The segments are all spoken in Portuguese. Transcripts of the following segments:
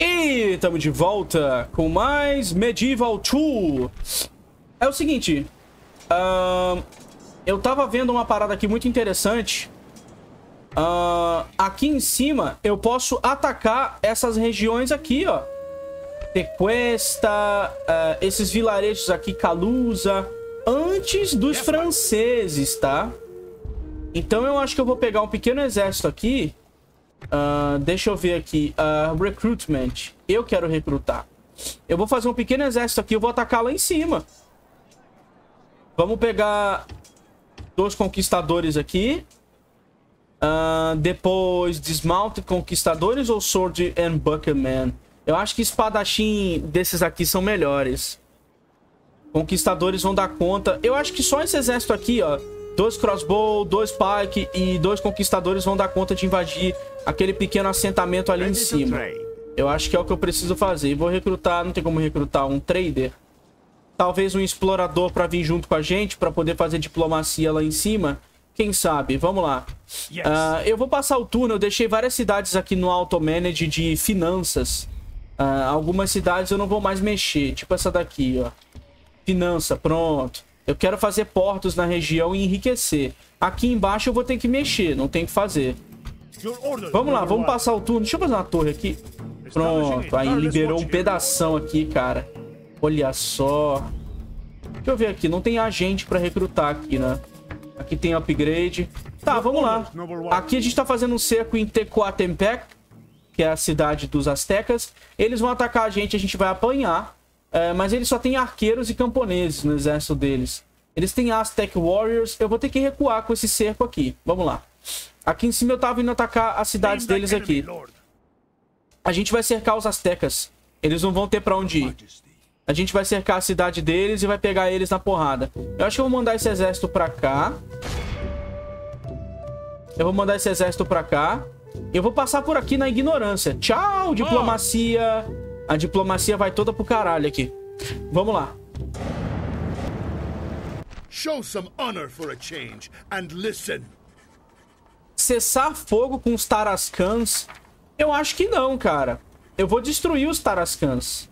E estamos de volta com mais Medieval 2. É o seguinte, uh, eu tava vendo uma parada aqui muito interessante. Uh, aqui em cima eu posso atacar essas regiões aqui, ó. Tequesta, uh, esses vilarejos aqui, Calusa, antes dos franceses, tá? Então eu acho que eu vou pegar um pequeno exército aqui Uh, deixa eu ver aqui. Uh, recruitment. Eu quero recrutar. Eu vou fazer um pequeno exército aqui. Eu vou atacar lá em cima. Vamos pegar dois conquistadores aqui. Uh, depois, Dismounted Conquistadores ou Sword and Buckman? Eu acho que espadachim desses aqui são melhores. Conquistadores vão dar conta. Eu acho que só esse exército aqui, ó. Dois crossbow, dois pike e dois conquistadores vão dar conta de invadir aquele pequeno assentamento ali em cima. Eu acho que é o que eu preciso fazer. Vou recrutar, não tem como recrutar um trader. Talvez um explorador para vir junto com a gente, para poder fazer diplomacia lá em cima. Quem sabe? Vamos lá. Uh, eu vou passar o turno. Eu deixei várias cidades aqui no Auto Manage de finanças. Uh, algumas cidades eu não vou mais mexer. Tipo essa daqui, ó. Finança, pronto. Eu quero fazer portos na região e enriquecer. Aqui embaixo eu vou ter que mexer, não tem que fazer. Vamos lá, vamos passar o turno. Deixa eu fazer uma torre aqui. Pronto, aí liberou um pedação aqui, cara. Olha só. Deixa eu ver aqui, não tem agente pra recrutar aqui, né? Aqui tem upgrade. Tá, vamos lá. Aqui a gente tá fazendo um cerco em Tecoatempec, que é a cidade dos astecas. Eles vão atacar a gente, a gente vai apanhar. É, mas eles só têm arqueiros e camponeses no exército deles. Eles têm Aztec Warriors. Eu vou ter que recuar com esse cerco aqui. Vamos lá. Aqui em cima eu tava indo atacar as cidades deles aqui. A gente vai cercar os Aztecas. Eles não vão ter pra onde ir. A gente vai cercar a cidade deles e vai pegar eles na porrada. Eu acho que eu vou mandar esse exército pra cá. Eu vou mandar esse exército pra cá. Eu vou passar por aqui na ignorância. Tchau, diplomacia. A diplomacia vai toda pro caralho aqui. Vamos lá. Show some honor for a change and listen. Cessar fogo com os Tarascans? Eu acho que não, cara. Eu vou destruir os Tarascans.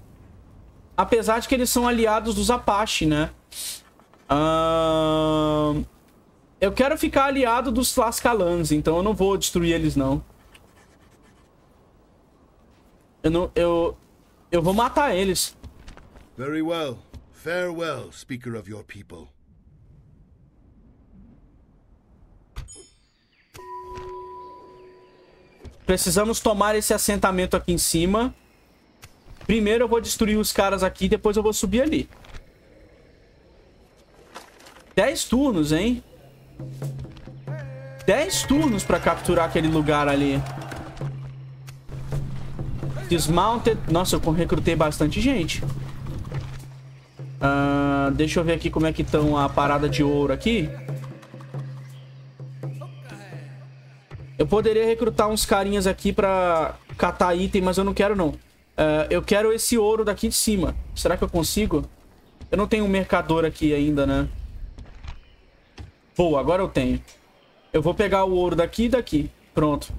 Apesar de que eles são aliados dos Apache, né? Uh... Eu quero ficar aliado dos Tlascalans, então eu não vou destruir eles, não. Eu não... Eu... Eu vou matar eles. Very well. Farewell, speaker of your people. Precisamos tomar esse assentamento aqui em cima. Primeiro eu vou destruir os caras aqui, depois eu vou subir ali. Dez turnos, hein? Dez turnos pra capturar aquele lugar ali. Dismounted. Nossa, eu recrutei bastante gente. Uh, deixa eu ver aqui como é que estão a parada de ouro aqui. Eu poderia recrutar uns carinhas aqui pra catar item, mas eu não quero não. Uh, eu quero esse ouro daqui de cima. Será que eu consigo? Eu não tenho um mercador aqui ainda, né? Boa, agora eu tenho. Eu vou pegar o ouro daqui e daqui. Pronto.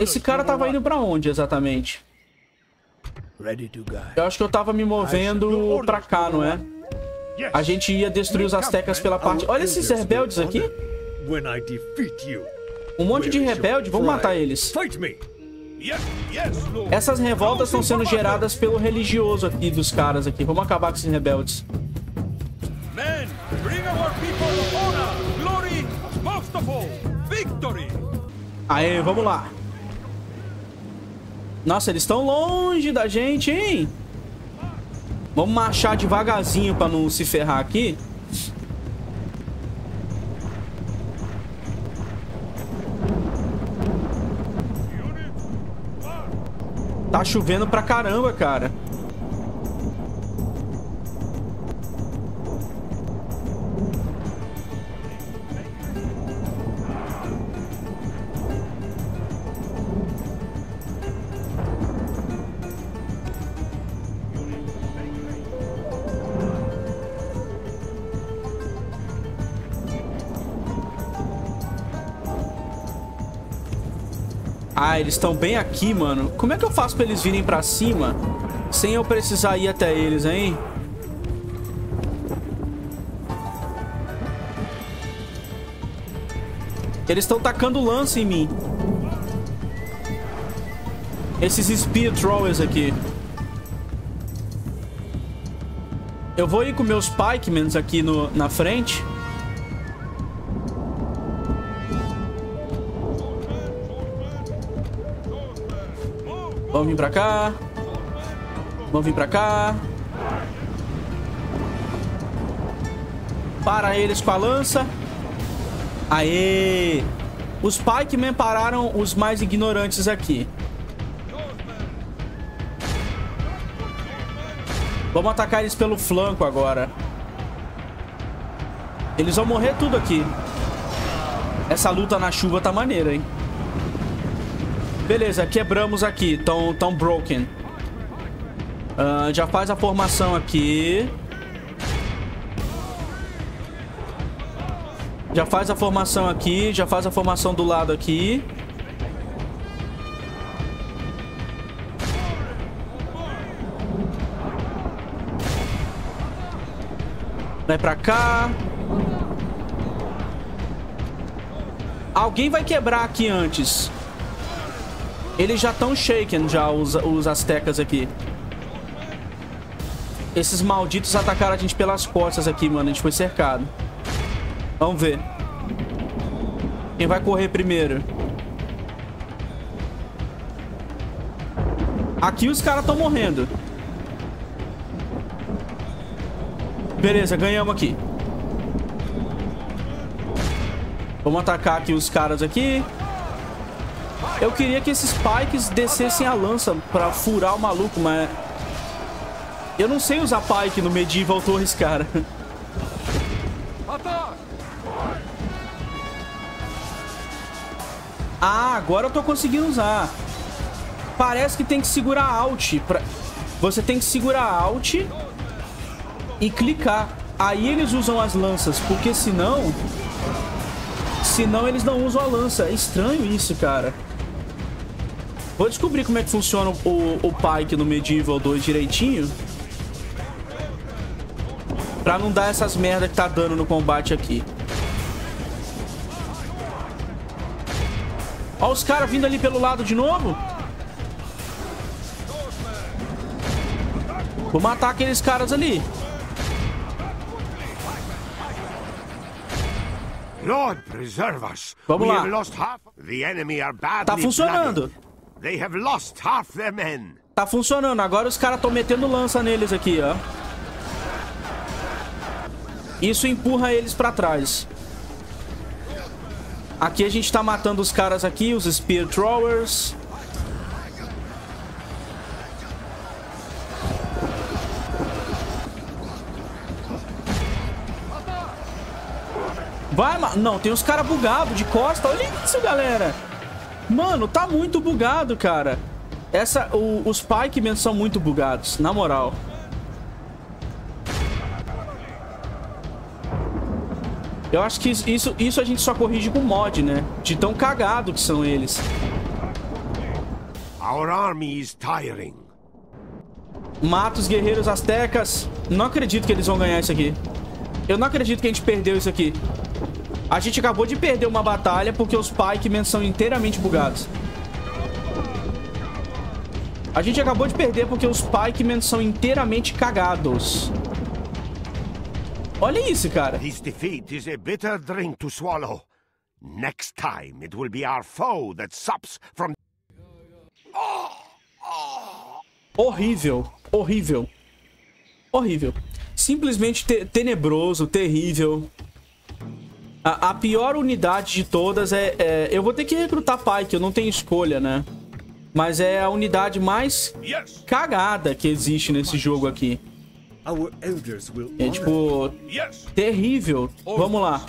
Esse cara tava indo pra onde exatamente? Eu acho que eu tava me movendo pra cá, não é? A gente ia destruir os astecas pela parte... Olha esses rebeldes aqui. Um monte de rebelde, vamos matar eles. Essas revoltas estão sendo geradas pelo religioso aqui dos caras aqui. Vamos acabar com esses rebeldes. Aê, vamos lá. Nossa, eles estão longe da gente, hein? Vamos marchar devagarzinho pra não se ferrar aqui. Tá chovendo pra caramba, cara. Ah, eles estão bem aqui, mano. Como é que eu faço pra eles virem pra cima sem eu precisar ir até eles, hein? Eles estão tacando lança em mim. Esses Spear Throwers aqui. Eu vou ir com meus Pikemans aqui no, na frente. Vamos vir pra cá. Vamos vir pra cá. Para eles com a lança. Aê! Os Pikemen pararam os mais ignorantes aqui. Vamos atacar eles pelo flanco agora. Eles vão morrer tudo aqui. Essa luta na chuva tá maneira, hein? Beleza, quebramos aqui. Tão, tão broken. Uh, já faz a formação aqui. Já faz a formação aqui. Já faz a formação do lado aqui. Vai pra cá. Alguém vai quebrar aqui antes. Eles já estão shaken, já, os, os aztecas aqui. Esses malditos atacaram a gente pelas costas aqui, mano. A gente foi cercado. Vamos ver. Quem vai correr primeiro? Aqui os caras estão morrendo. Beleza, ganhamos aqui. Vamos atacar aqui os caras aqui. Eu queria que esses pikes descessem a lança pra furar o maluco, mas... Eu não sei usar pike no Medieval Torres, cara. Ah, agora eu tô conseguindo usar. Parece que tem que segurar Alt. Pra... Você tem que segurar Alt e clicar. Aí eles usam as lanças, porque senão... Senão eles não usam a lança. É estranho isso, cara. Vou descobrir como é que funciona o, o Pike no Medieval 2 direitinho. Pra não dar essas merda que tá dando no combate aqui. Ó os caras vindo ali pelo lado de novo. Vou matar aqueles caras ali. Lord preserve us. Vamos lá. Tá funcionando. They have lost half their men. Tá funcionando. Agora os caras estão metendo lança neles aqui, ó. Isso empurra eles pra trás. Aqui a gente tá matando os caras aqui, os Spear Throwers. Vai, mano. Não, tem os caras bugados de costa. Olha isso, galera. Mano, tá muito bugado, cara. Essa, o, os Pikemen são muito bugados, na moral. Eu acho que isso, isso a gente só corrige com mod, né? De tão cagado que são eles. Our army is tiring. Mata os guerreiros astecas. Não acredito que eles vão ganhar isso aqui. Eu não acredito que a gente perdeu isso aqui. A gente acabou de perder uma batalha porque os Pikemen são inteiramente bugados. A gente acabou de perder porque os Pikemen são inteiramente cagados. Olha isso, cara. This defeat is a bitter drink to swallow. Next time it will be our foe that sups from Horrível, horrível. Horrível. Simplesmente te tenebroso, terrível. A, a, pior unidade de todas é, é, Eu vou ter que recrutar Pike, eu não tenho escolha, né? Mas é a unidade mais cagada que existe nesse jogo aqui. É tipo... Terrível. Vamos lá.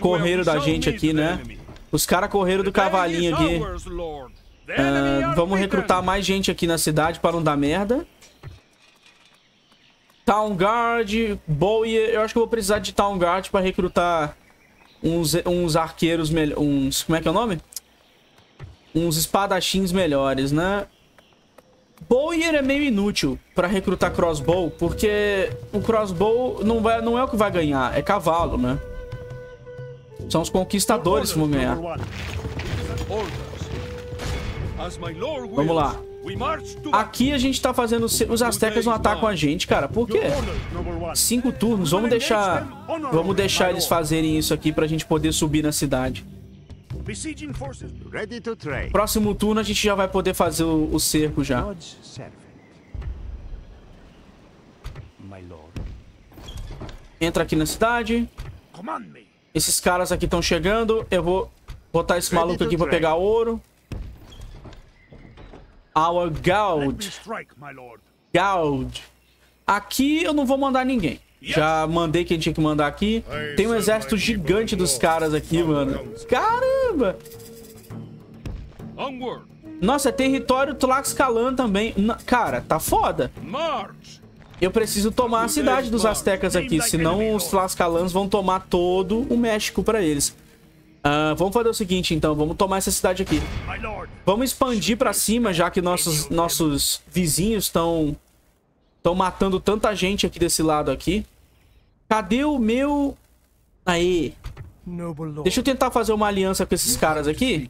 Correram da gente aqui, né? Os caras correram do cavalinho aqui. Uh, vamos recrutar mais gente aqui na cidade para não dar merda. Town Guard, Bowie. Eu acho que eu vou precisar de Town Guard pra recrutar uns, uns arqueiros melhores. Uns. Como é que é o nome? uns espadachins melhores, né? Bowyer é meio inútil pra recrutar crossbow, porque o crossbow não, vai, não é o que vai ganhar, é cavalo, né? São os conquistadores que vão ganhar. Vamos lá. Aqui a gente tá fazendo... Os astecas não atacam a gente, cara. Por quê? Cinco turnos. Vamos deixar... Vamos deixar eles fazerem isso aqui pra gente poder subir na cidade. Próximo turno a gente já vai poder fazer o, o cerco já. Entra aqui na cidade. Esses caras aqui estão chegando. Eu vou botar esse maluco aqui pra pegar ouro. Our Gold. Gold. Aqui eu não vou mandar ninguém. Já mandei quem tinha que mandar aqui. Tem um exército gigante dos caras aqui, mano. Caramba! Nossa, é território Tlaxcalan também. Cara, tá foda. Eu preciso tomar a cidade dos Aztecas aqui, senão os Tlaxcalans vão tomar todo o México pra eles. Uh, vamos fazer o seguinte, então. Vamos tomar essa cidade aqui. Vamos expandir pra cima, já que nossos, nossos vizinhos estão... Estão matando tanta gente aqui desse lado aqui. Cadê o meu... Aí. Deixa eu tentar fazer uma aliança com esses caras aqui.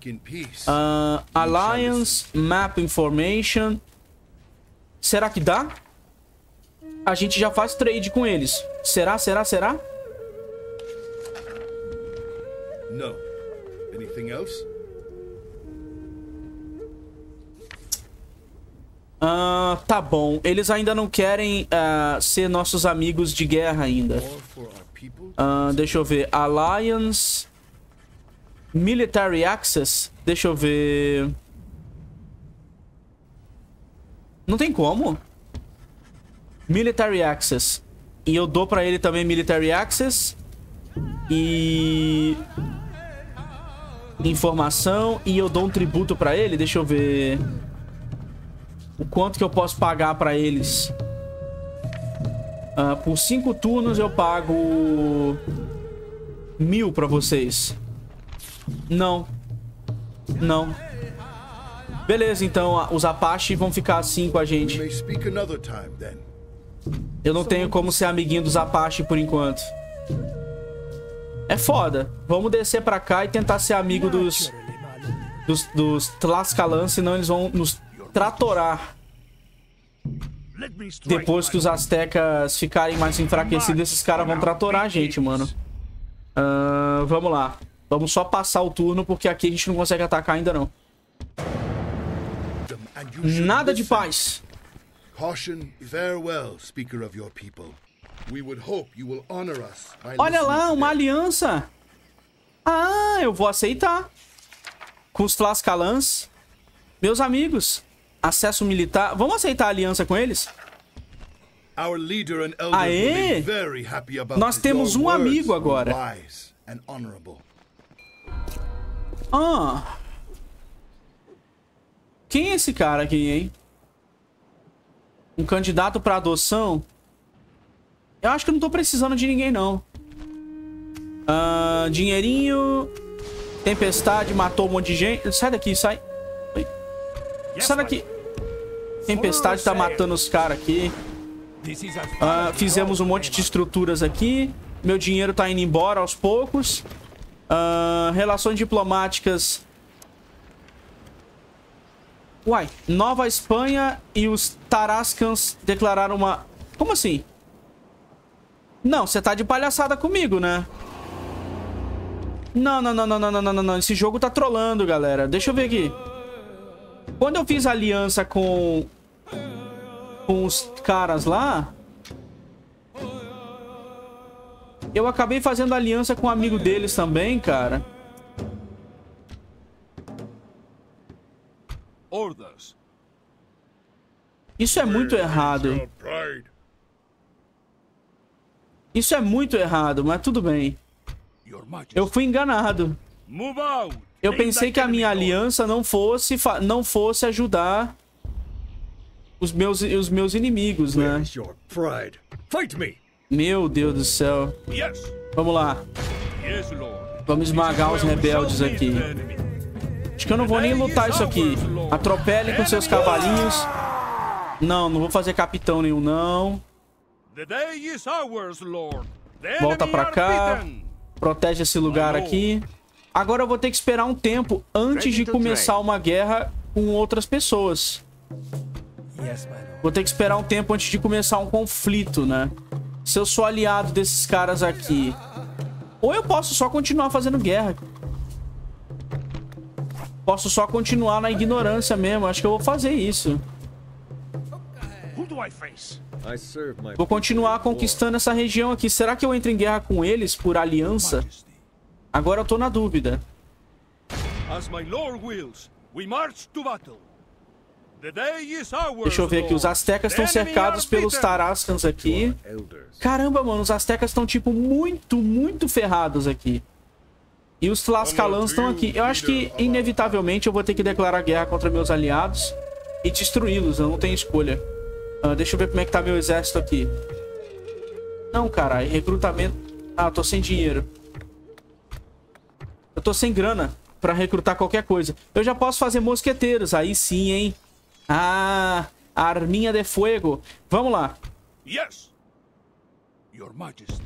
Uh, Alliance, Map Information. Será que dá? A gente já faz trade com eles. Será, será, será? Não. Anything else? Uh, tá bom. Eles ainda não querem uh, ser nossos amigos de guerra ainda. Uh, deixa eu ver. Alliance. Military Access. Deixa eu ver. Não tem como. Military Access. E eu dou pra ele também Military Access. E... Informação. E eu dou um tributo pra ele. Deixa eu ver o quanto que eu posso pagar pra eles. Uh, por cinco turnos eu pago mil pra vocês. Não. Não. Beleza, então os Apache vão ficar assim com a gente. Eu não tenho como ser amiguinho dos Apache por enquanto. É foda. Vamos descer pra cá e tentar ser amigo dos... Dos, dos senão eles vão nos tratorar. Depois que os Aztecas ficarem mais enfraquecidos, esses caras vão tratorar a gente, mano. Uh, vamos lá. Vamos só passar o turno, porque aqui a gente não consegue atacar ainda não. Nada de paz. Olha lá, uma aliança. Ah, eu vou aceitar. Com os Tlascalans. Meus amigos. Acesso militar. Vamos aceitar a aliança com eles? Aê! Nós temos um amigo agora. Ah. Quem é esse cara aqui, hein? Um candidato para adoção? Eu acho que eu não tô precisando de ninguém, não. Uh, dinheirinho. Tempestade matou um monte de gente. Sai daqui, sai. Sai daqui. Tempestade tá matando os caras aqui. Uh, fizemos um monte de estruturas aqui. Meu dinheiro tá indo embora aos poucos. Uh, relações diplomáticas. Uai, Nova Espanha e os Tarascans declararam uma... Como assim? Não, você tá de palhaçada comigo, né? Não, não, não, não, não, não, não, não. Esse jogo tá trolando, galera. Deixa eu ver aqui. Quando eu fiz aliança com... Com os caras lá... Eu acabei fazendo aliança com um amigo deles também, cara. Isso é muito errado. Isso é muito errado, mas tudo bem. Eu fui enganado. Eu pensei que a minha aliança não fosse, não fosse ajudar os meus, os meus inimigos, né? Meu Deus do céu. Vamos lá. Vamos esmagar os rebeldes aqui. Acho que eu não vou nem lutar isso aqui. Atropele com seus cavalinhos. Não, não vou fazer capitão nenhum, não. Volta pra cá. Protege esse lugar aqui. Agora eu vou ter que esperar um tempo antes de começar uma guerra com outras pessoas. Vou ter que esperar um tempo antes de começar um conflito, né? Se eu sou aliado desses caras aqui. Ou eu posso só continuar fazendo guerra. Posso só continuar na ignorância mesmo. Acho que eu vou fazer isso. Vou continuar conquistando essa região aqui. Será que eu entro em guerra com eles por aliança? Agora eu tô na dúvida. Deixa eu ver aqui. Os astecas estão cercados pelos Tarascans aqui. Caramba, mano. Os astecas estão, tipo, muito, muito ferrados aqui. E os Tlaxcalans estão aqui. Eu acho que, inevitavelmente, eu vou ter que declarar guerra contra meus aliados e destruí-los. Eu não tenho escolha. Uh, deixa eu ver como é que tá meu exército aqui. Não, caralho. Recrutamento... Ah, eu tô sem dinheiro. Eu tô sem grana pra recrutar qualquer coisa. Eu já posso fazer mosqueteiros. Aí sim, hein? Ah, arminha de fogo. Vamos lá. Yes. Your Majesty.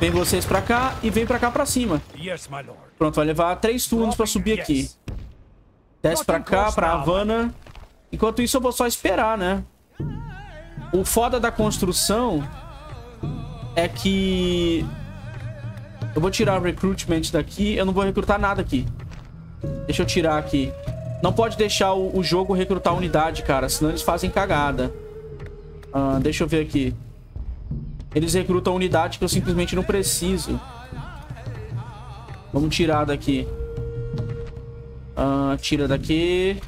Vem vocês pra cá e vem pra cá pra cima. Pronto, vai levar três turnos pra subir aqui. Desce pra cá, pra Havana. Enquanto isso, eu vou só esperar, né? O foda da construção é que... Eu vou tirar o recruitment daqui. Eu não vou recrutar nada aqui. Deixa eu tirar aqui. Não pode deixar o, o jogo recrutar unidade, cara. Senão eles fazem cagada. Uh, deixa eu ver aqui. Eles recrutam unidade que eu simplesmente não preciso. Vamos tirar daqui. Uh, tira daqui.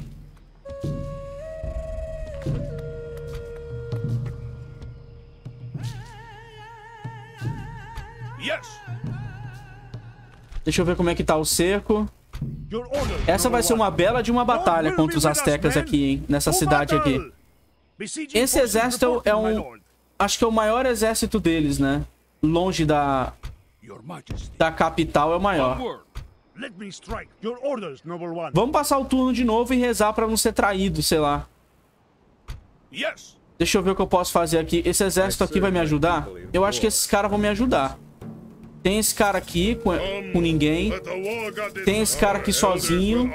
Deixa eu ver como é que tá o cerco. Essa vai ser uma bela de uma batalha contra os astecas aqui, hein? Nessa cidade aqui. Esse exército é um... Acho que é o maior exército deles, né? Longe da... Da capital é o maior. Vamos passar o turno de novo e rezar pra não ser traído, sei lá. Deixa eu ver o que eu posso fazer aqui. Esse exército aqui vai me ajudar? Eu acho que esses caras vão me ajudar. Tem esse cara aqui com, com ninguém. Tem esse cara aqui sozinho.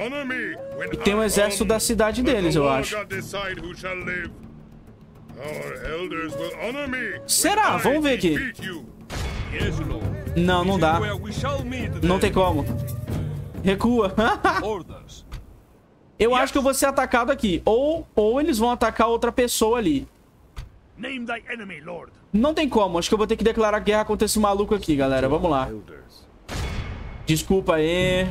E tem o exército da cidade deles, eu acho. Será? Vamos ver aqui. Não, não dá. Não tem como. Recua. eu acho que eu vou ser atacado aqui. Ou, ou eles vão atacar outra pessoa ali. Name thy enemy, Lord. Não tem como. Acho que eu vou ter que declarar guerra contra esse maluco aqui, galera. Vamos lá. Desculpa aí.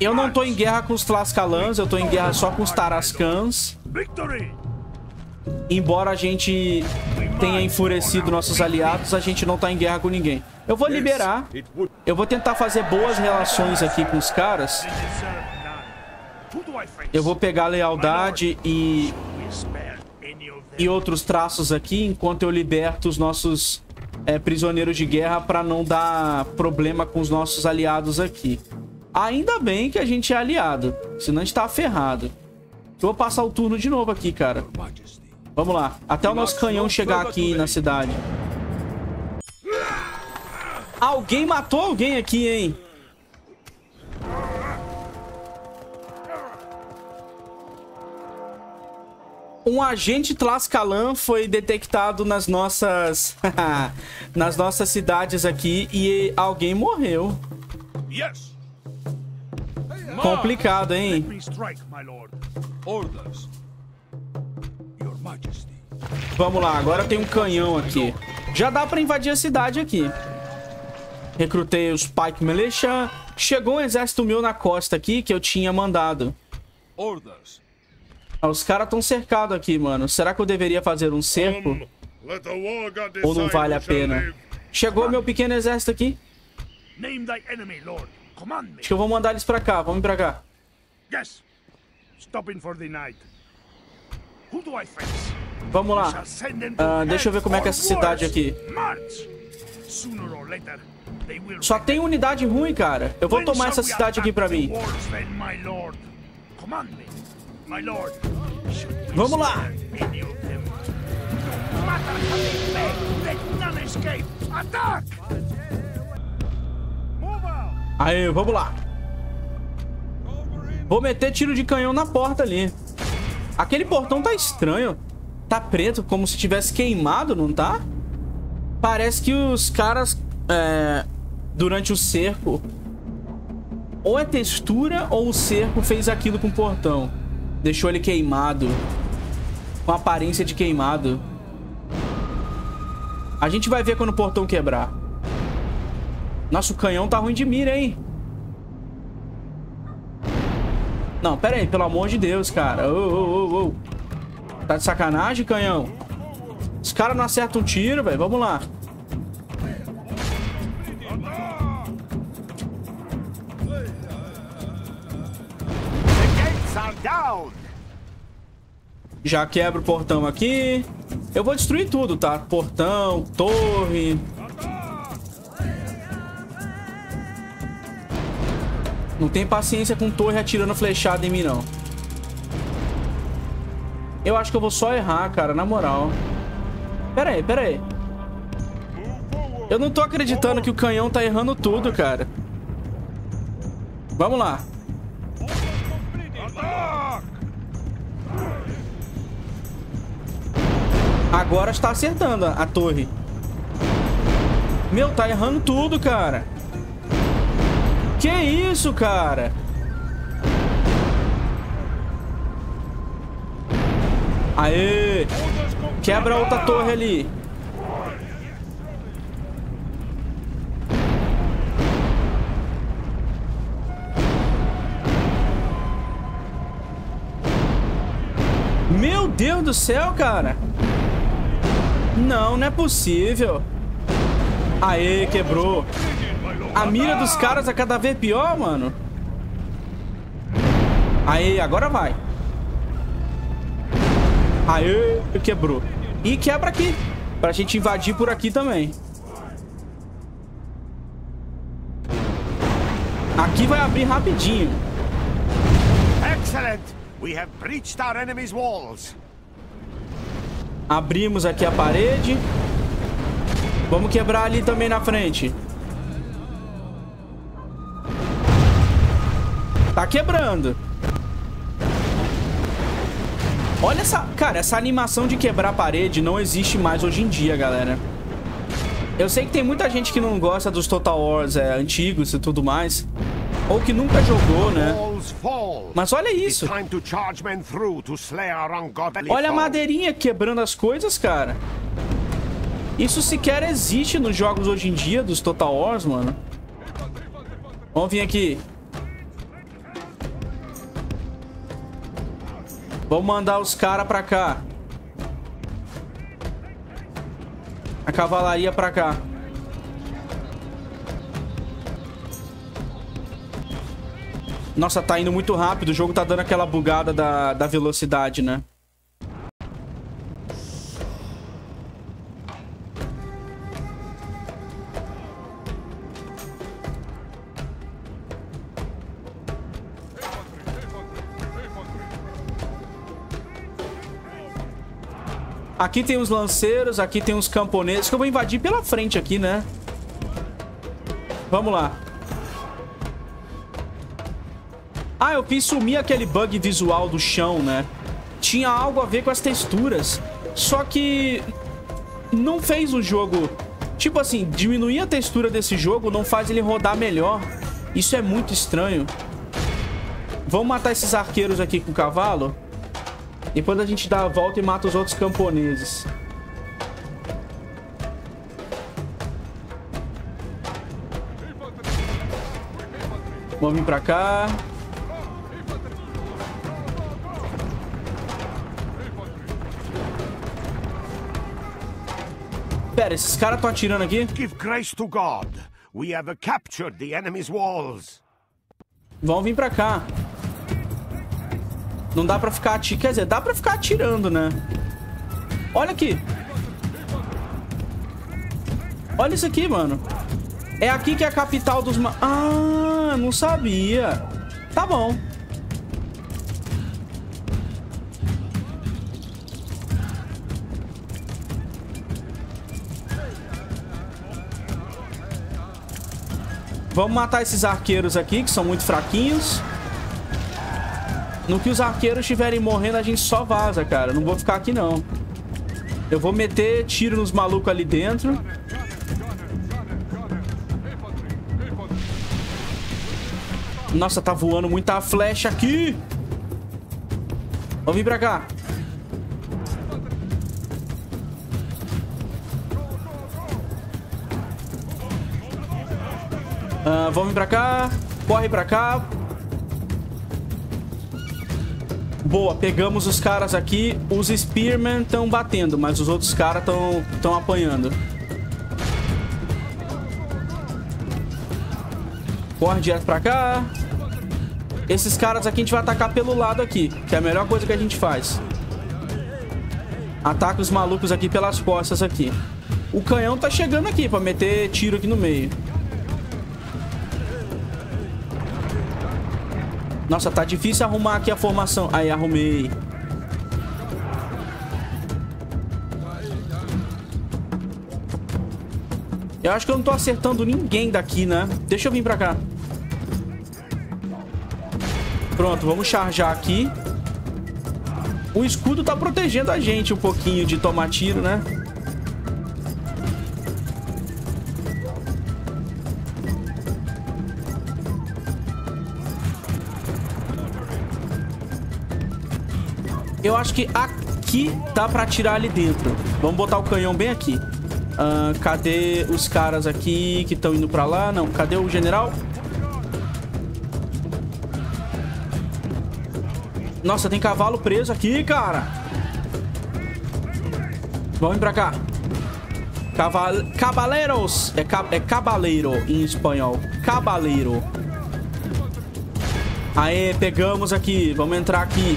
Eu não tô em guerra com os Tlascalans. Eu tô em guerra só com os Tarascans. Embora a gente tenha enfurecido nossos aliados, a gente não tá em guerra com ninguém. Eu vou liberar. Eu vou tentar fazer boas relações aqui com os caras. Eu vou pegar a lealdade e e outros traços aqui enquanto eu liberto os nossos é, prisioneiros de guerra para não dar problema com os nossos aliados aqui. Ainda bem que a gente é aliado, senão a gente tá ferrado. Eu vou passar o turno de novo aqui, cara. Vamos lá, até o nosso canhão chegar aqui na cidade. Alguém matou alguém aqui, hein? Um agente Tlascalan foi detectado nas nossas nas nossas cidades aqui e alguém morreu. Complicado, hein? Vamos lá, agora tem um canhão aqui. Já dá pra invadir a cidade aqui. Recrutei os Pike Militia. Chegou um exército meu na costa aqui que eu tinha mandado. Orders. Os caras estão cercados aqui, mano. Será que eu deveria fazer um cerco? Ou não vale a pena? Chegou meu pequeno exército aqui. Acho que eu vou mandar eles pra cá. Vamos pra cá. Vamos lá. Uh, deixa eu ver como é que é essa cidade aqui. Só tem unidade ruim, cara. Eu vou tomar essa cidade aqui pra mim. Vamos lá. Aí, vamos lá. Vou meter tiro de canhão na porta ali. Aquele portão tá estranho. Tá preto, como se tivesse queimado, não tá? Parece que os caras, é, durante o cerco... Ou é textura ou o cerco fez aquilo com o portão. Deixou ele queimado. Com aparência de queimado. A gente vai ver quando o portão quebrar. Nossa, o canhão tá ruim de mira, hein? Não, pera aí, pelo amor de Deus, cara. Ô, ô, ô, ô. Tá de sacanagem, canhão? Os caras não acertam um tiro, velho. Vamos lá. Já quebra o portão aqui. Eu vou destruir tudo, tá? Portão, torre. Não tem paciência com torre atirando flechada em mim, não. Eu acho que eu vou só errar, cara, na moral. Pera aí, pera aí. Eu não tô acreditando que o canhão tá errando tudo, cara. Vamos lá. Agora está acertando a, a torre. Meu, tá errando tudo, cara. Que isso, cara? Aê! Quebra outra torre ali. Meu Deus do céu, cara. Não, não é possível. Aê, quebrou. A mira dos caras é cada vez pior, mano. Aê, agora vai. Aê, quebrou. E quebra aqui. Pra gente invadir por aqui também. Aqui vai abrir rapidinho. Excellent. We have breached our enemy's walls. Abrimos aqui a parede. Vamos quebrar ali também na frente. Tá quebrando. Olha essa... Cara, essa animação de quebrar a parede não existe mais hoje em dia, galera. Eu sei que tem muita gente que não gosta dos Total Wars é, antigos e tudo mais. Ou que nunca jogou, né? Mas olha isso. Olha a madeirinha quebrando as coisas, cara. Isso sequer existe nos jogos hoje em dia dos Total Wars, mano. Vamos vir aqui. Vamos mandar os caras pra cá. A cavalaria pra cá. Nossa, tá indo muito rápido. O jogo tá dando aquela bugada da, da velocidade, né? Aqui tem os lanceiros, aqui tem os camponeses, que eu vou invadir pela frente aqui, né? Vamos lá. Ah, eu fiz sumir aquele bug visual do chão, né? Tinha algo a ver com as texturas. Só que não fez o jogo... Tipo assim, diminuir a textura desse jogo não faz ele rodar melhor. Isso é muito estranho. Vamos matar esses arqueiros aqui com o cavalo? Depois a gente dá a volta e mata os outros camponeses. Vamos vir pra cá. Pera, esses caras estão atirando aqui? Give grace to God. We have captured the enemy's walls. Vamos vir pra cá. Não dá pra ficar atirando. Quer dizer, dá pra ficar atirando, né? Olha aqui. Olha isso aqui, mano. É aqui que é a capital dos... Ma ah, não sabia. Tá bom. Vamos matar esses arqueiros aqui, que são muito fraquinhos. No que os arqueiros estiverem morrendo, a gente só vaza, cara. Não vou ficar aqui, não. Eu vou meter tiro nos malucos ali dentro. Nossa, tá voando muita flecha aqui. Vamos vir pra cá. Uh, vamos vir pra cá. Corre pra cá. Boa, pegamos os caras aqui. Os Spearmen estão batendo, mas os outros caras estão apanhando. Corre direto pra cá. Esses caras aqui a gente vai atacar pelo lado aqui, que é a melhor coisa que a gente faz. Ataca os malucos aqui pelas costas aqui. O canhão tá chegando aqui pra meter tiro aqui no meio. Nossa, tá difícil arrumar aqui a formação. Aí, arrumei. Eu acho que eu não tô acertando ninguém daqui, né? Deixa eu vir pra cá. Pronto, vamos charjar aqui. O escudo tá protegendo a gente um pouquinho de tomar tiro, né? Eu acho que aqui dá pra atirar ali dentro. Vamos botar o canhão bem aqui. Uh, cadê os caras aqui que estão indo pra lá? Não, cadê o general? Nossa, tem cavalo preso aqui, cara. Vamos pra cá. Caval... Cabaleiros. É, ca... é cabaleiro em espanhol. Cabaleiro. Aê, pegamos aqui. Vamos entrar aqui.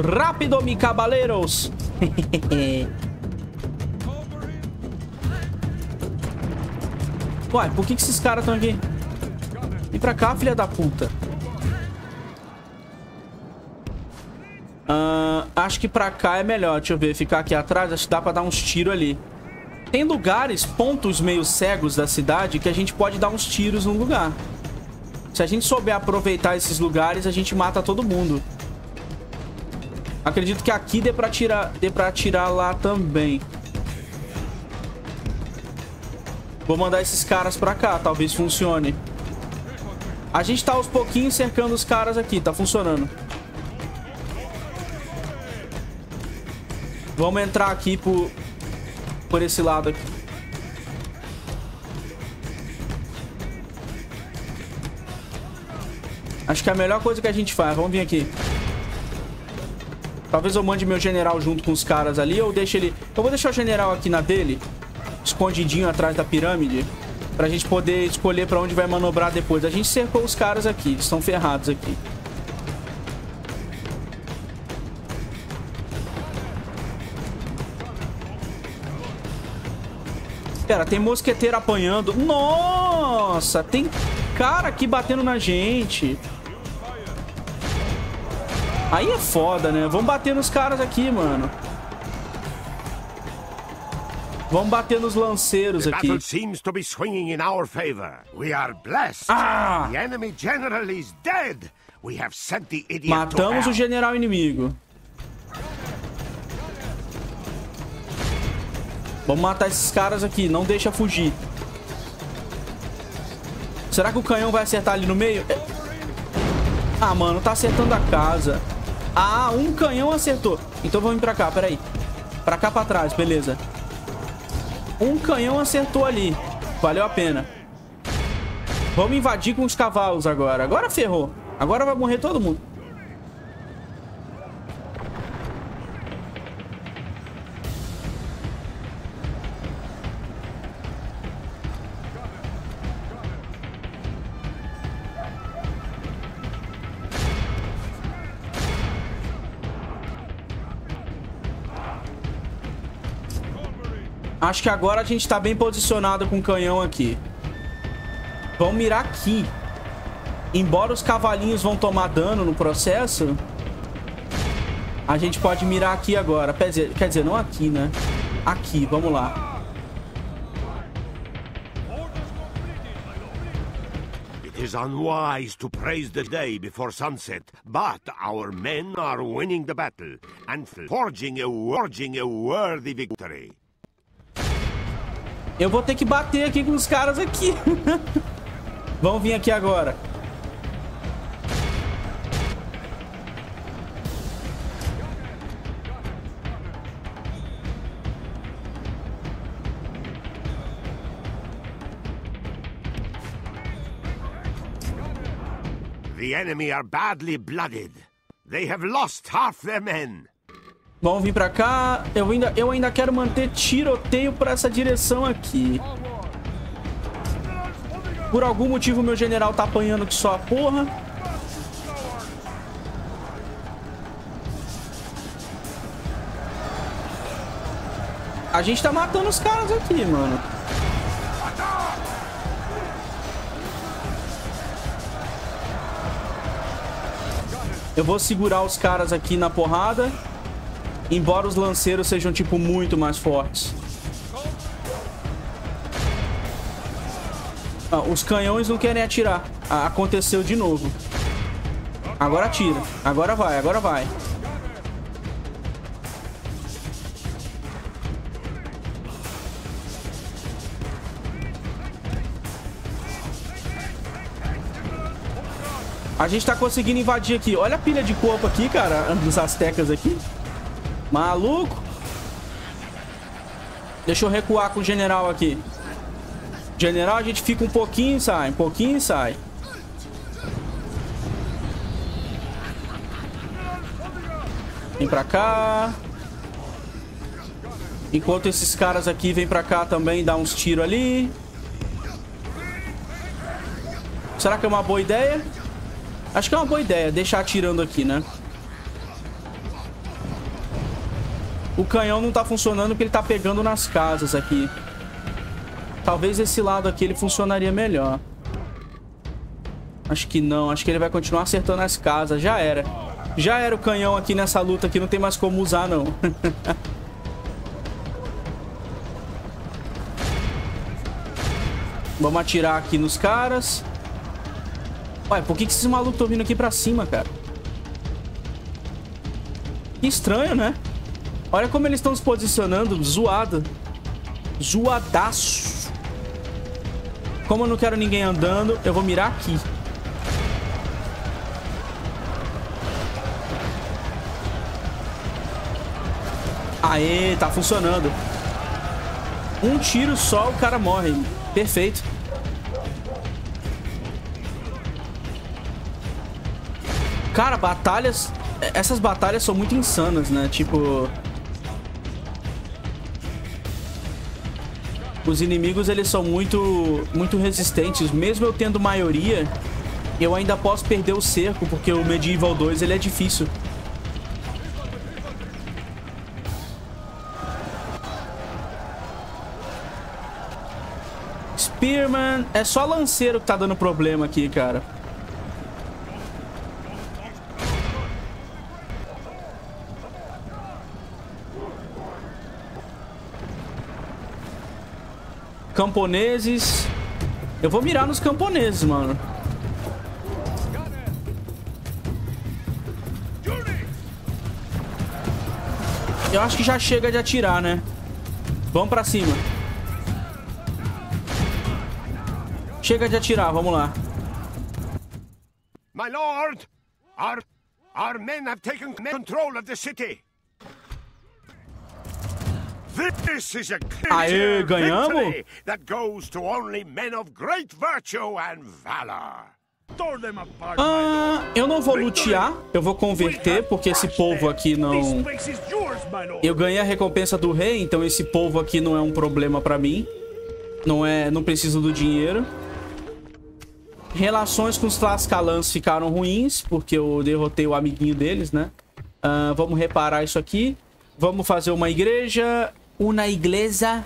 Rápido, mi cabaleiros. Uai, por que, que esses caras estão aqui? Vem pra cá, filha da puta. Uh, acho que pra cá é melhor. Deixa eu ver, ficar aqui atrás. Acho que dá pra dar uns tiros ali. Tem lugares, pontos meio cegos da cidade que a gente pode dar uns tiros num lugar. Se a gente souber aproveitar esses lugares, a gente mata todo mundo. Acredito que aqui dê pra tirar, dê pra atirar lá também. Vou mandar esses caras pra cá, talvez funcione. A gente tá aos pouquinhos cercando os caras aqui, tá funcionando. Vamos entrar aqui por, por esse lado aqui. Acho que é a melhor coisa que a gente faz. Vamos vir aqui. Talvez eu mande meu general junto com os caras ali ou deixe ele... Eu vou deixar o general aqui na dele, escondidinho atrás da pirâmide, pra gente poder escolher pra onde vai manobrar depois. A gente cercou os caras aqui, eles estão ferrados aqui. Pera, tem mosqueteiro apanhando. Nossa, tem cara aqui batendo na gente. Aí é foda, né? Vamos bater nos caras aqui, mano. Vamos bater nos lanceiros aqui. Ah! Matamos o general inimigo. Vamos matar esses caras aqui. Não deixa fugir. Será que o canhão vai acertar ali no meio? Ah, mano, tá acertando a casa. Ah, um canhão acertou. Então vamos vir pra cá, peraí. Pra cá pra trás, beleza. Um canhão acertou ali. Valeu a pena. Vamos invadir com os cavalos agora. Agora ferrou. Agora vai morrer todo mundo. Acho que agora a gente tá bem posicionado com o canhão aqui. Vamos mirar aqui. Embora os cavalinhos vão tomar dano no processo, a gente pode mirar aqui agora. Quer dizer, quer dizer não aqui, né? Aqui, vamos lá. It is unwise to praise the day before sunset, but our men are winning the battle and forging a, forging a worthy victory. Eu vou ter que bater aqui com os caras aqui. Vamos vir aqui agora. The enemy are badly blooded. They have lost half their men. Vamos vir pra cá. Eu ainda, eu ainda quero manter tiroteio pra essa direção aqui. Por algum motivo, meu general tá apanhando que só a porra. A gente tá matando os caras aqui, mano. Eu vou segurar os caras aqui na porrada. Embora os lanceiros sejam, tipo, muito mais fortes. Ah, os canhões não querem atirar. Ah, aconteceu de novo. Agora atira. Agora vai, agora vai. A gente tá conseguindo invadir aqui. Olha a pilha de corpo aqui, cara, dos astecas aqui. Maluco. Deixa eu recuar com o general aqui. General, a gente fica um pouquinho e sai, um pouquinho e sai. Vem pra cá. Enquanto esses caras aqui vêm pra cá também, dá uns tiros ali. Será que é uma boa ideia? Acho que é uma boa ideia deixar atirando aqui, né? O canhão não tá funcionando porque ele tá pegando nas casas aqui. Talvez esse lado aqui ele funcionaria melhor. Acho que não. Acho que ele vai continuar acertando as casas. Já era. Já era o canhão aqui nessa luta aqui. Não tem mais como usar, não. Vamos atirar aqui nos caras. Ué, por que, que esses malucos estão vindo aqui pra cima, cara? Que estranho, né? Olha como eles estão se posicionando. Zoado. Zoadaço. Como eu não quero ninguém andando, eu vou mirar aqui. Aê, tá funcionando. Um tiro só, o cara morre. Perfeito. Cara, batalhas... Essas batalhas são muito insanas, né? Tipo... Os inimigos, eles são muito, muito resistentes. Mesmo eu tendo maioria, eu ainda posso perder o cerco, porque o Medieval 2, ele é difícil. Spearman... É só lanceiro que tá dando problema aqui, cara. Camponeses. Eu vou mirar nos camponeses, mano. Eu acho que já chega de atirar, né? Vamos pra cima. Chega de atirar, vamos lá. My lord, our, our men have taken control of the city. This is a Aê, ganhamos? that goes to only men of great virtue and valor. Ah, eu não vou lutear, eu vou converter, porque esse povo aqui não... Eu ganhei a recompensa do rei, então esse povo aqui não é um problema pra mim. Não é, não preciso do dinheiro. Relações com os Tlascalans ficaram ruins, porque eu derrotei o amiguinho deles, né? Uh, vamos reparar isso aqui. Vamos fazer uma igreja. Uma igreja.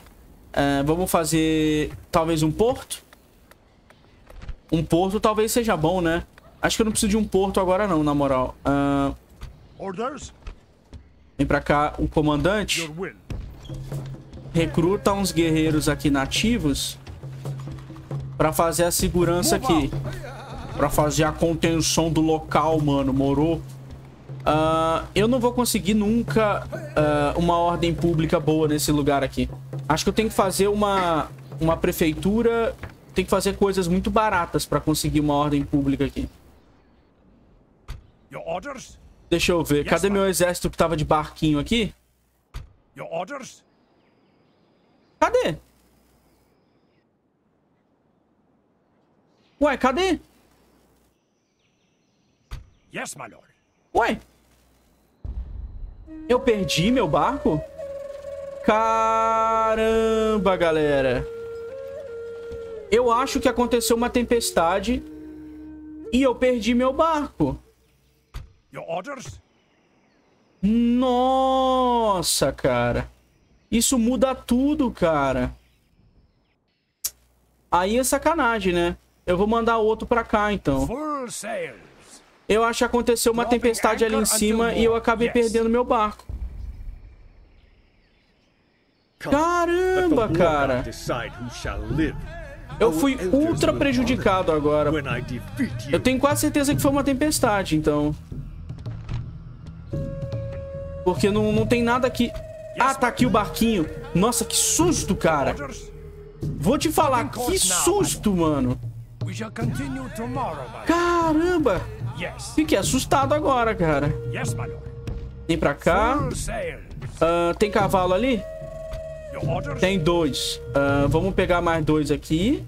É, vamos fazer talvez um porto. Um porto talvez seja bom, né? Acho que eu não preciso de um porto agora não, na moral. Uh... Orders? Vem pra cá o comandante. Recruta uns guerreiros aqui nativos. Pra fazer a segurança aqui. Pra fazer a contenção do local, mano. Morou? Uh, eu não vou conseguir nunca uh, uma ordem pública boa nesse lugar aqui. Acho que eu tenho que fazer uma, uma prefeitura... Tem que fazer coisas muito baratas pra conseguir uma ordem pública aqui. Deixa eu ver. Cadê meu exército que tava de barquinho aqui? Cadê? Ué, cadê? Yes, my lord. Ué? Eu perdi meu barco? Caramba, galera. Eu acho que aconteceu uma tempestade e eu perdi meu barco. Nossa, cara. Isso muda tudo, cara. Aí é sacanagem, né? Eu vou mandar outro pra cá, então. Eu acho que aconteceu uma tempestade ali em cima e eu acabei perdendo meu barco. Caramba, cara. Eu fui ultra prejudicado agora. Eu tenho quase certeza que foi uma tempestade, então. Porque não, não tem nada aqui. Ah, tá aqui o barquinho. Nossa, que susto, cara. Vou te falar, que susto, mano. Caramba! Fiquei assustado agora, cara. Vem pra cá. Uh, tem cavalo ali? Tem dois. Uh, vamos pegar mais dois aqui.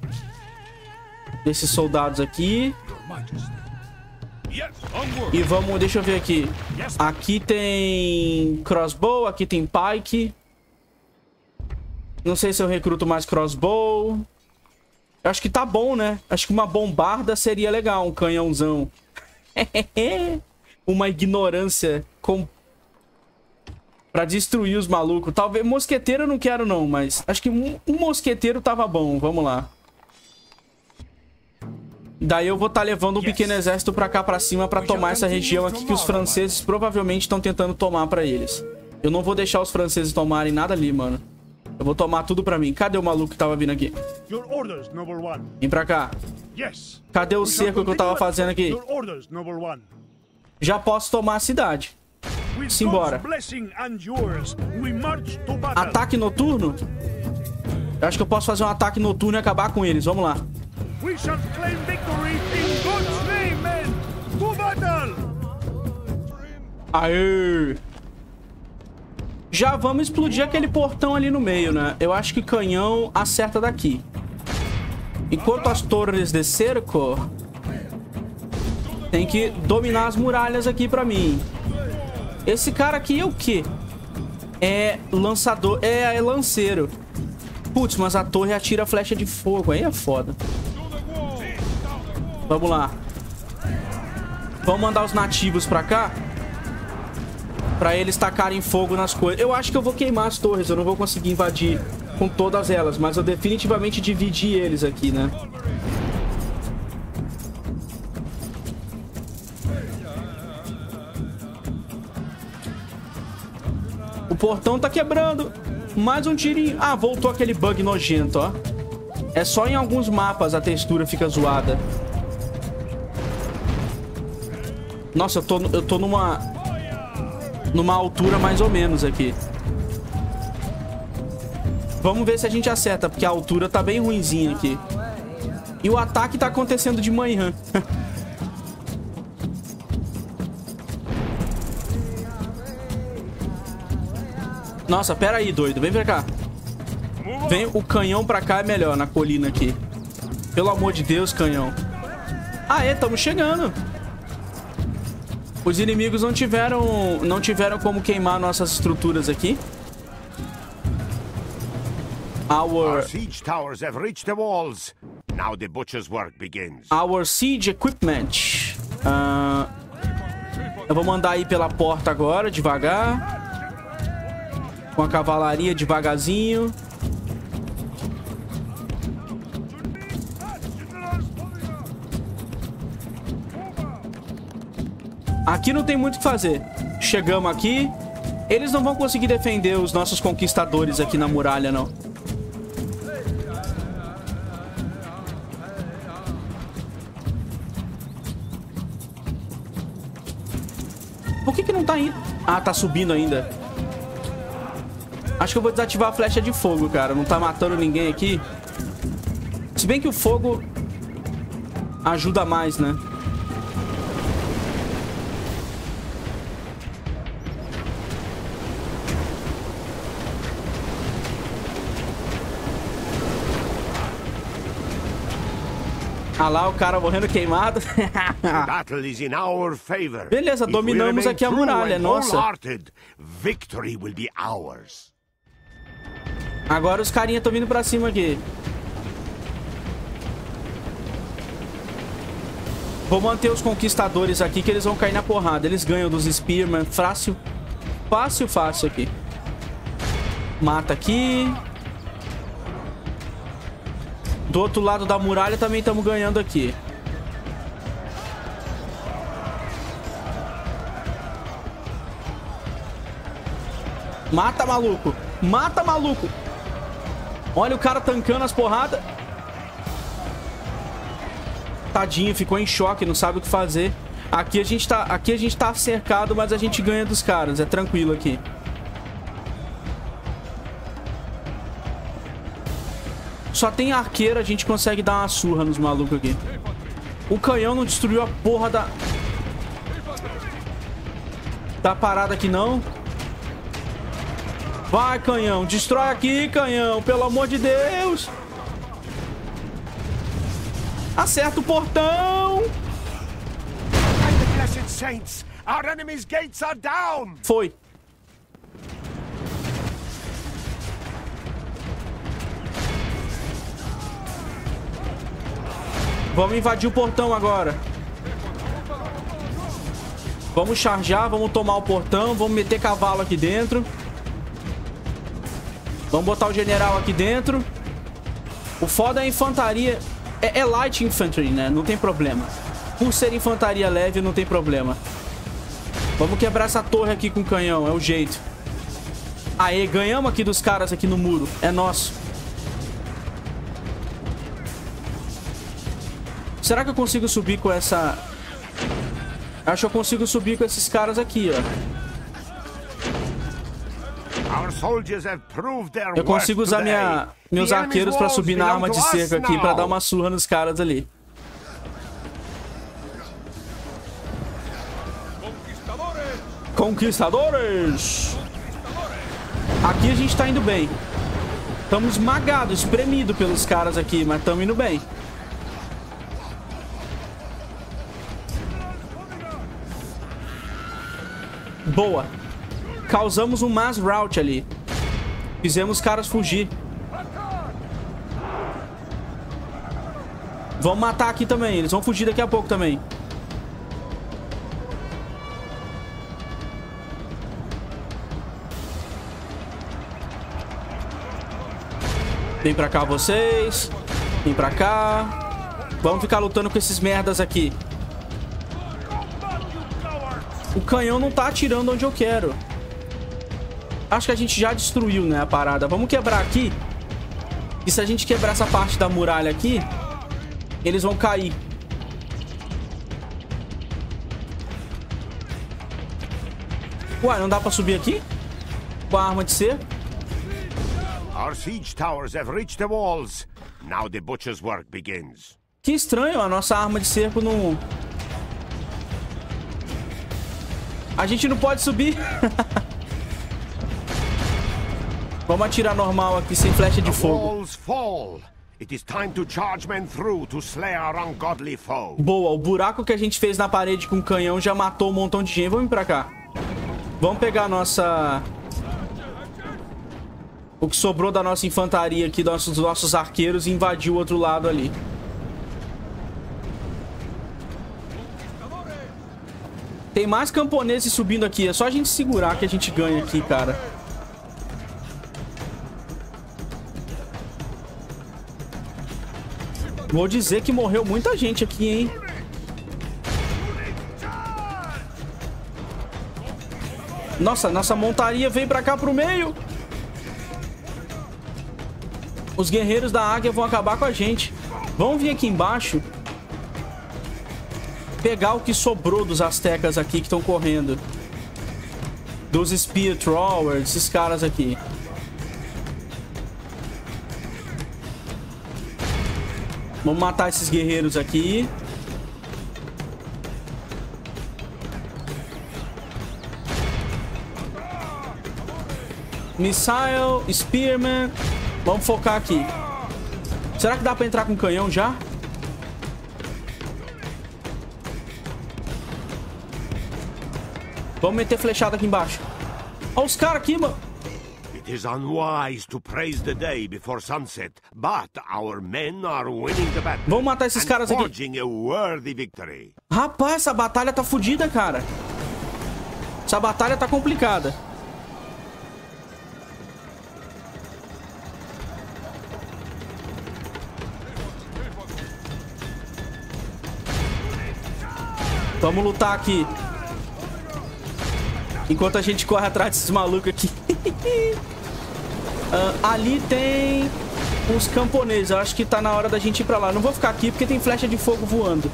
Desses soldados aqui. E vamos, deixa eu ver aqui. Aqui tem crossbow, aqui tem pike. Não sei se eu recruto mais crossbow. Acho que tá bom, né? Acho que uma bombarda seria legal, um canhãozão. uma ignorância com... pra destruir os malucos. Talvez... Mosqueteiro eu não quero não, mas... Acho que um, um mosqueteiro tava bom. Vamos lá. Daí eu vou estar tá levando um pequeno exército pra cá pra cima pra tomar essa região aqui que os franceses provavelmente estão tentando tomar pra eles. Eu não vou deixar os franceses tomarem nada ali, mano. Eu vou tomar tudo pra mim. Cadê o maluco que tava vindo aqui? Vem pra cá. Cadê o cerco que eu tava fazendo aqui? Já posso tomar a cidade. Simbora. Ataque noturno? Eu acho que eu posso fazer um ataque noturno e acabar com eles. Vamos lá. Name! Aê! Já vamos explodir aquele portão ali no meio, né? Eu acho que canhão acerta daqui. Enquanto as torres de cerco... Tem que dominar as muralhas aqui pra mim. Esse cara aqui é o quê? É lançador... É, é lanceiro. Putz, mas a torre atira flecha de fogo. Aí é foda. Vamos lá. Vamos mandar os nativos pra cá. Pra eles tacarem fogo nas coisas. Eu acho que eu vou queimar as torres. Eu não vou conseguir invadir com todas elas. Mas eu definitivamente dividi eles aqui, né? O portão tá quebrando. Mais um tirinho. Ah, voltou aquele bug nojento, ó. É só em alguns mapas a textura fica zoada. Nossa, eu tô, eu tô numa... Numa altura mais ou menos aqui. Vamos ver se a gente acerta, porque a altura tá bem ruimzinha aqui. E o ataque tá acontecendo de manhã. Nossa, pera aí, doido. Vem pra cá. Vem o canhão pra cá é melhor, na colina aqui. Pelo amor de Deus, canhão. Ah, é, estamos chegando. Os inimigos não tiveram, não tiveram como queimar nossas estruturas aqui. Our, Our siege towers have reached the walls. Now the butcher's work begins. Our siege equipment. Uh, eu vou mandar aí pela porta agora, devagar. Com a cavalaria devagarzinho. Aqui não tem muito o que fazer. Chegamos aqui. Eles não vão conseguir defender os nossos conquistadores aqui na muralha, não. Por que que não tá indo? Ah, tá subindo ainda. Acho que eu vou desativar a flecha de fogo, cara. Não tá matando ninguém aqui. Se bem que o fogo ajuda mais, né? Ah lá, o cara morrendo queimado. Beleza, dominamos aqui a muralha, nossa. Agora os carinha estão vindo pra cima aqui. Vou manter os conquistadores aqui que eles vão cair na porrada. Eles ganham dos Spearman. Fácil. Fácil, fácil aqui. Mata aqui. Do outro lado da muralha também estamos ganhando aqui. Mata, maluco. Mata, maluco. Olha o cara tancando as porradas. Tadinho, ficou em choque, não sabe o que fazer. Aqui a gente tá, aqui a gente tá cercado, mas a gente ganha dos caras. É tranquilo aqui. Só tem arqueiro, a gente consegue dar uma surra nos malucos aqui. O canhão não destruiu a porra da... Da parada aqui, não. Vai, canhão. Destrói aqui, canhão. Pelo amor de Deus. Acerta o portão. By Vamos invadir o portão agora. Vamos charjar, vamos tomar o portão, vamos meter cavalo aqui dentro. Vamos botar o general aqui dentro. O foda é a infantaria. É, é light infantry, né? Não tem problema. Por ser infantaria leve, não tem problema. Vamos quebrar essa torre aqui com canhão, é o jeito. Aê, ganhamos aqui dos caras aqui no muro. É nosso. Será que eu consigo subir com essa... Acho que eu consigo subir com esses caras aqui, ó. Eu consigo usar minha, meus arqueiros pra subir na arma de us cerco aqui pra dar uma surra nos caras ali. Conquistadores! Aqui a gente tá indo bem. Estamos esmagados, espremidos pelos caras aqui, mas estamos indo bem. Boa. Causamos um mass rout ali. Fizemos os caras fugir. Vamos matar aqui também. Eles vão fugir daqui a pouco também. Vem pra cá vocês. Vem pra cá. Vamos ficar lutando com esses merdas aqui. O canhão não tá atirando onde eu quero. Acho que a gente já destruiu, né, a parada. Vamos quebrar aqui. E se a gente quebrar essa parte da muralha aqui, eles vão cair. Ué, não dá pra subir aqui? Com a arma de cerco? Our siege towers have reached the walls. Now the butcher's work begins. Que estranho, a nossa arma de cerco não... A gente não pode subir. Vamos atirar normal aqui, sem flecha de fogo. walls fall. It is time to charge men through to slay our ungodly foe. Boa, o buraco que a gente fez na parede com o canhão já matou um montão de gente. Vamos vir pra cá. Vamos pegar a nossa... O que sobrou da nossa infantaria aqui, dos nossos, nossos arqueiros, e invadir o outro lado ali. Tem mais camponeses subindo aqui. É só a gente segurar que a gente ganha aqui, cara. Vou dizer que morreu muita gente aqui, hein? Nossa, nossa montaria veio pra cá pro meio. Os guerreiros da águia vão acabar com a gente. Vamos vir aqui embaixo. Pegar o que sobrou dos astecas aqui que estão correndo. Dos Spear Throwers, esses caras aqui. Vamos matar esses guerreiros aqui. Missile, Spearman. Vamos focar aqui. Será que dá pra entrar com canhão já? Vamos meter flechada aqui embaixo. Olha os caras aqui, mano. It is unwise to praise the day before sunset, but our men are winning the battle. Vamos matar esses caras aqui. a worthy victory. Rapaz, essa batalha tá fodida, cara. Essa batalha tá complicada. Vamos lutar aqui. Enquanto a gente corre atrás desses malucos aqui. Ah, ali tem uns camponeses. Eu acho que tá na hora da gente ir pra lá. Não vou ficar aqui porque tem flecha de fogo voando.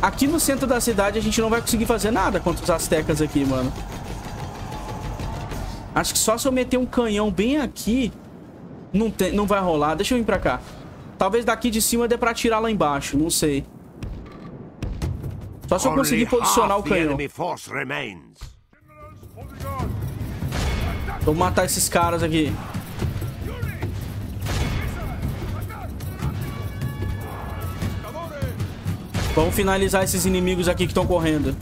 Aqui no centro da cidade a gente não vai conseguir fazer nada contra os astecas aqui, mano. Acho que só se eu meter um canhão bem aqui, não, tem, não vai rolar. Deixa eu vir pra cá. Talvez daqui de cima dê pra atirar lá embaixo, não sei. Só se eu conseguir posicionar o canhão. Vou matar esses caras aqui. Vamos finalizar esses inimigos aqui que estão correndo.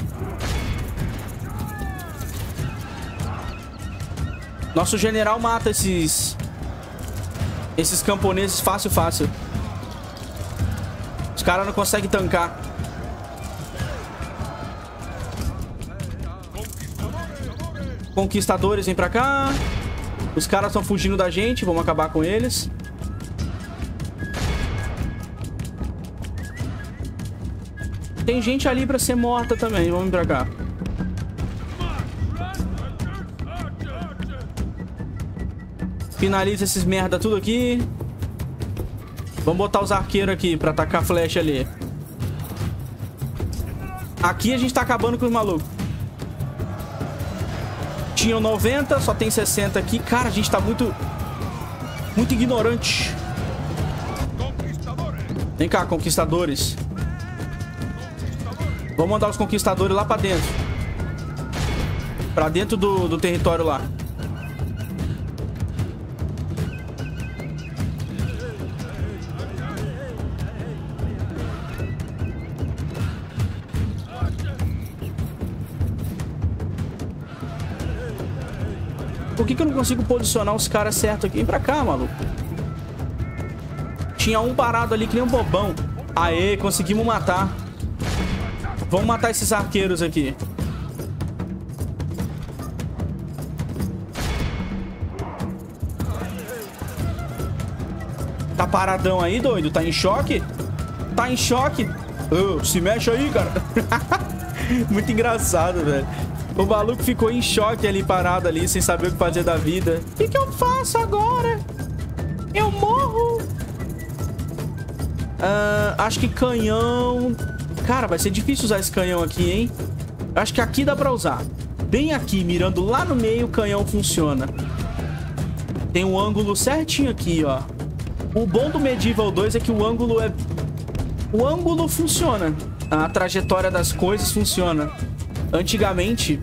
Nosso general mata esses... Esses camponeses fácil, fácil. Os caras não conseguem tancar. Conquistadores, vem pra cá. Os caras estão fugindo da gente. Vamos acabar com eles. Tem gente ali pra ser morta também. Vamos pra cá. Finaliza esses merda tudo aqui. Vamos botar os arqueiros aqui pra atacar a flecha ali. Aqui a gente tá acabando com os malucos. Tinham 90, só tem 60 aqui. Cara, a gente tá muito... Muito ignorante. Vem cá, conquistadores. Vamos mandar os conquistadores lá pra dentro. Pra dentro do, do território lá. Por que, que eu não consigo posicionar os caras certo aqui? Vem pra cá, maluco. Tinha um parado ali que nem um bobão. Aê, conseguimos matar. Vamos matar esses arqueiros aqui. Tá paradão aí, doido? Tá em choque? Tá em choque? Ô, se mexe aí, cara. Muito engraçado, velho. O maluco ficou em choque ali, parado ali, sem saber o que fazer da vida. O que, que eu faço agora? Eu morro? Ah, acho que canhão... Cara, vai ser difícil usar esse canhão aqui, hein? Acho que aqui dá pra usar. Bem aqui, mirando lá no meio, o canhão funciona. Tem um ângulo certinho aqui, ó. O bom do Medieval 2 é que o ângulo é... O ângulo funciona. A trajetória das coisas funciona. Antigamente,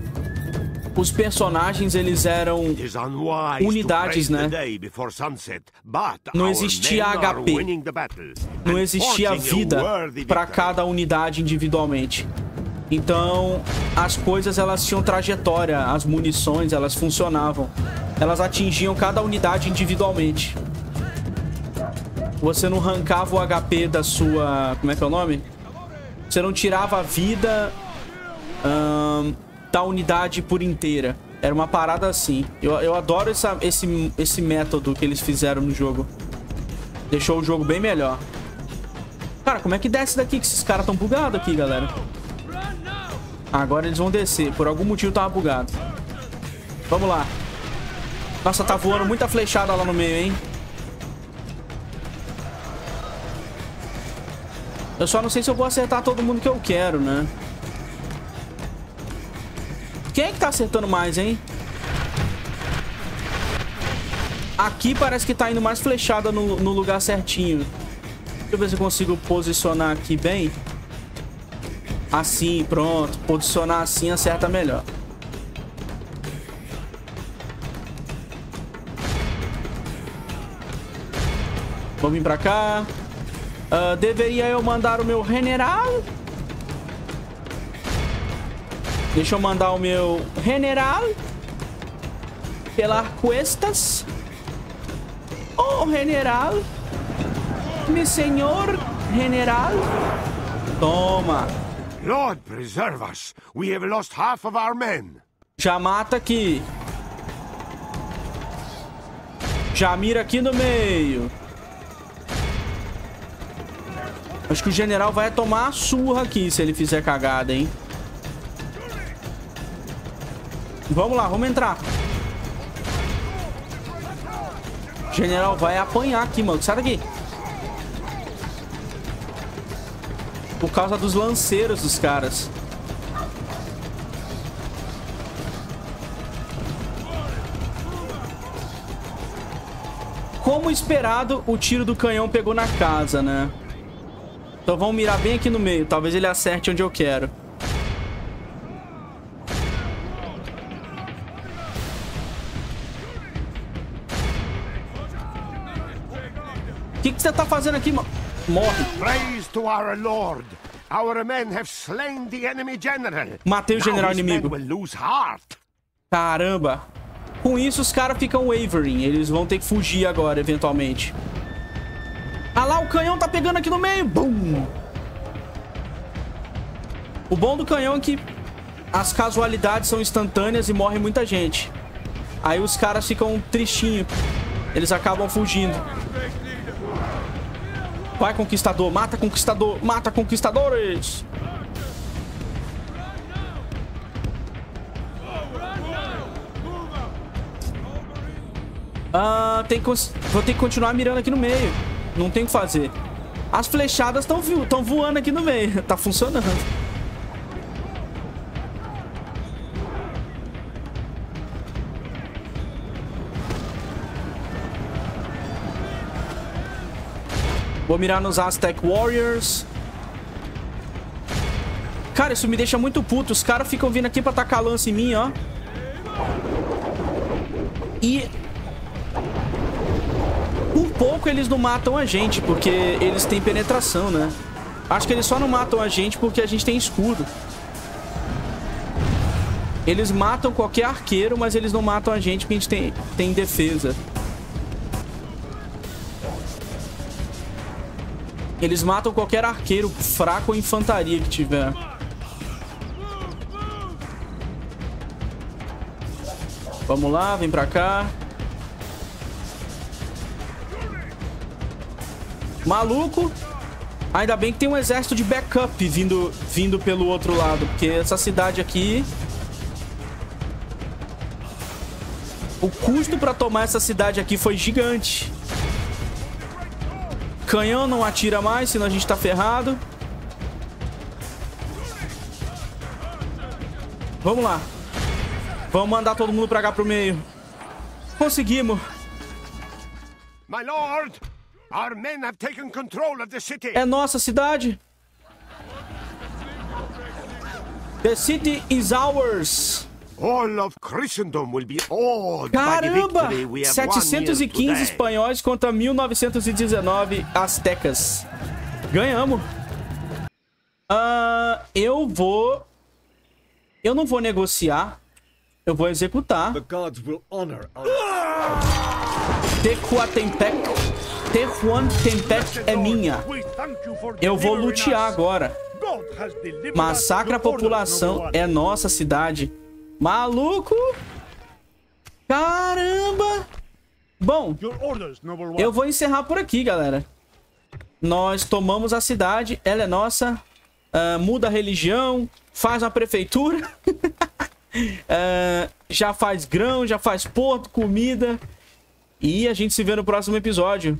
os personagens, eles eram... Unidades, né? Não existia HP. Não existia vida para cada unidade individualmente. Então, as coisas elas tinham trajetória, as munições, elas funcionavam. Elas atingiam cada unidade individualmente. Você não arrancava o HP da sua, como é que é o nome? Você não tirava a vida ahn, da unidade por inteira. Era uma parada assim. Eu, eu adoro essa, esse, esse método que eles fizeram no jogo. Deixou o jogo bem melhor. Cara, como é que desce daqui? Que esses caras tão bugados aqui, galera. Agora eles vão descer. Por algum motivo tava bugado. Vamos lá. Nossa, tá voando muita flechada lá no meio, hein? Eu só não sei se eu vou acertar todo mundo que eu quero, né? Quem é que tá acertando mais, hein? Aqui parece que tá indo mais flechada no, no lugar certinho. Deixa eu ver se eu consigo posicionar aqui bem. Assim, pronto. Posicionar assim acerta melhor. Vamos vir pra cá. Uh, deveria eu mandar o meu general? Deixa eu mandar o meu general. Pelas cuestas. Oh, general. Meu senhor general. Toma. Lord preserve us. We have lost half of our men. Já mata aqui. Já mira aqui no meio. Acho que o general vai tomar a surra aqui se ele fizer cagada, hein? Vamos lá, vamos entrar. General vai apanhar aqui, mano. Sai daqui. Por causa dos lanceiros dos caras. Como esperado, o tiro do canhão pegou na casa, né? Então vamos mirar bem aqui no meio. Talvez ele acerte onde eu quero. Que, que você tá fazendo aqui, mano? Morre. Praise to our Lord. Our men have slain the enemy general. Matei o general inimigo. Caramba. Com isso, os caras ficam wavering. Eles vão ter que fugir agora, eventualmente. Ah lá, o canhão tá pegando aqui no meio. Bum! O bom do canhão é que as casualidades são instantâneas e morre muita gente. Aí os caras ficam tristinhos. Eles acabam fugindo. Vai, conquistador. Mata, conquistador. Mata, conquistadores. Ah, tem que, vou ter que continuar mirando aqui no meio. Não tem o que fazer. As flechadas estão vo voando aqui no meio. Tá funcionando. Vou mirar nos Aztec Warriors. Cara, isso me deixa muito puto. Os caras ficam vindo aqui pra tacar lança em mim, ó. E... Por pouco eles não matam a gente, porque eles têm penetração, né? Acho que eles só não matam a gente porque a gente tem escudo. Eles matam qualquer arqueiro, mas eles não matam a gente porque a gente tem, tem defesa. Eles matam qualquer arqueiro fraco ou infantaria que tiver. Vamos lá, vem pra cá. Maluco. Ainda bem que tem um exército de backup vindo, vindo pelo outro lado. Porque essa cidade aqui... O custo pra tomar essa cidade aqui foi gigante. Canhão não atira mais, senão a gente tá ferrado. Vamos lá. Vamos mandar todo mundo pra cá pro meio. Conseguimos. My lord, our men have taken control of the city. É nossa cidade. The city is ours. All of Christendom will be awed by the Caramba! victory we have won here 715 today. espanhóis contra 1919 astecas. Ganhamos. Ah, eu vou... Eu não vou negociar. Eu vou executar. The gods will honor our Tehuantepec. Tehuantepec é minha. Eu vou lutear agora. Massacra a população. É nossa cidade. Maluco! Caramba! Bom, eu vou encerrar por aqui, galera. Nós tomamos a cidade. Ela é nossa. Ah, muda a religião. faz uma prefeitura, uh, já faz grão, já faz porto, comida. E a gente se vê no próximo episódio.